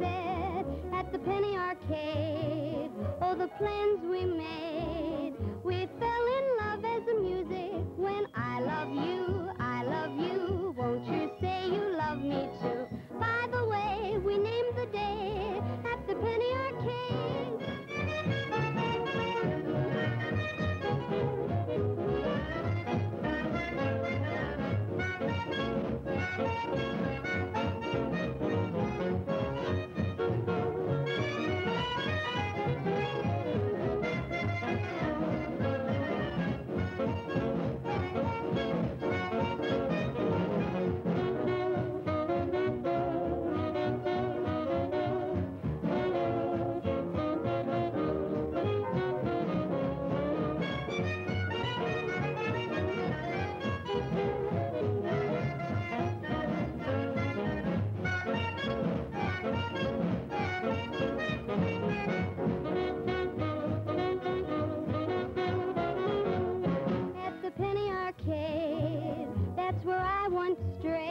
bed at the penny arcade. Oh, the plans we made. We fell in love as the music when I love you. where I once strayed.